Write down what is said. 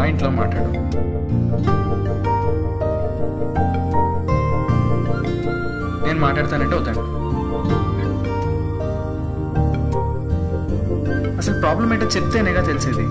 ఇంట్లో మాట్లాడు. నేను మాట్లాడతానంటే అవుతాడు అసలు ప్రాబ్లం ఏంటో చెప్తేనేగా తెలిసేది.